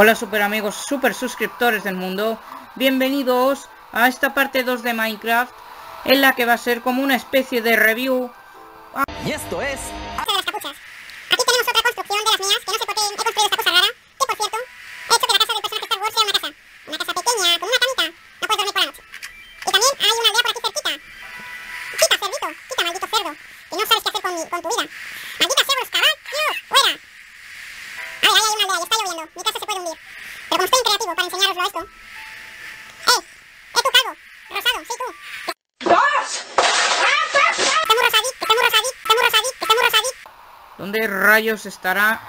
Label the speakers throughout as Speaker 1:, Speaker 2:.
Speaker 1: Hola super amigos, super suscriptores del mundo, bienvenidos a esta parte 2 de Minecraft, en la que va a ser como una especie de review.
Speaker 2: Y esto es...
Speaker 3: de las capuchas. Aquí tenemos otra construcción de las mías, que no sé por qué he construido esta cosa rara, que por cierto, he hecho que la casa del personaje Star Wars sea una casa. Una casa pequeña, con una camita, no puedes dormir por la noche. Y también hay una aldea por aquí cerquita. Quita, cerdito, quita, maldito cerdo, que no sabes qué hacer con, con tu vida. Maldita sea los caballos, fuera. Ay, ay, hay una aldea y está lloviendo, mi casa se puede hundir. Pero como estoy creativo para enseñaroslo esto... ¡Eh! ¡Eh, tú, calvo! Rosado, sí, tú.
Speaker 1: ¿Dónde rayos estará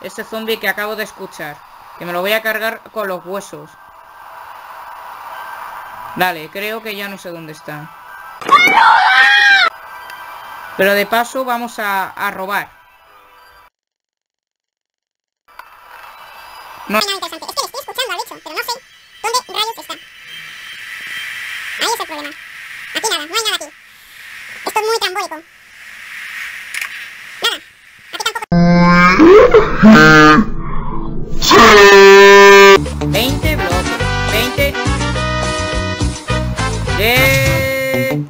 Speaker 1: este zombie que acabo de escuchar? Que me lo voy a cargar con los huesos. Dale, creo que ya no sé dónde está. Pero de paso vamos a, a robar. No,
Speaker 3: No hay nada interesante. Es que le estoy escuchando al bicho, pero no sé dónde rayos está. Ahí es el problema. Aquí nada, no hay nada aquí. Esto es muy trambólico. Nada. Aquí tampoco.
Speaker 1: 20 bloques. 20. De...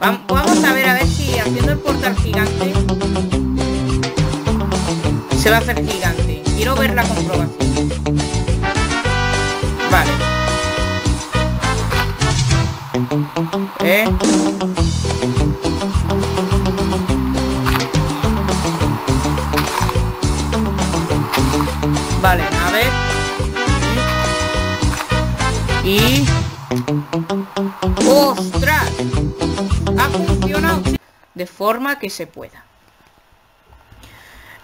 Speaker 1: Vam- Vamos a ver a ver si haciendo el portal gigante se va a hacer gigante. Quiero ver la comprobación. Vale. ¿Eh? Vale, a ver. Y... ¡Ostras! Ha funcionado de forma que se pueda.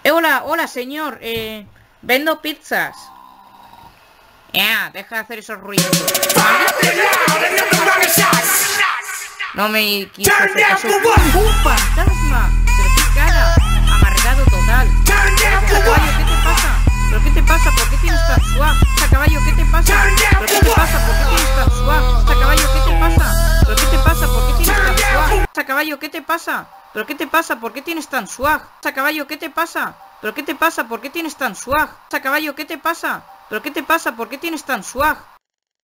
Speaker 1: Eh, hola, hola señor. Eh, vendo pizzas. Ya, deja de hacer esos ruidos. No me quiso hacer caso. ¡Un fantasma! ¡Pero qué cara! Amargado total. Caballo, ¿qué te pasa? ¿Pero qué te pasa? ¿Por qué tienes tan suave? Caballo, ¿qué te pasa? ¿Pero qué te pasa? ¿Por qué tienes tan suave? Caballo, ¿qué te pasa? ¿Pero qué te pasa? ¿Por qué tienes tan suave? Caballo, ¿qué te pasa? ¿Pero qué te pasa? ¿Por qué tienes tan swag? Caballo, ¿qué te pasa? ¿Pero qué te pasa? ¿Por qué tienes tan swag? Caballo, ¿qué te pasa? ¿Pero qué te pasa? ¿Por qué tienes tan swag?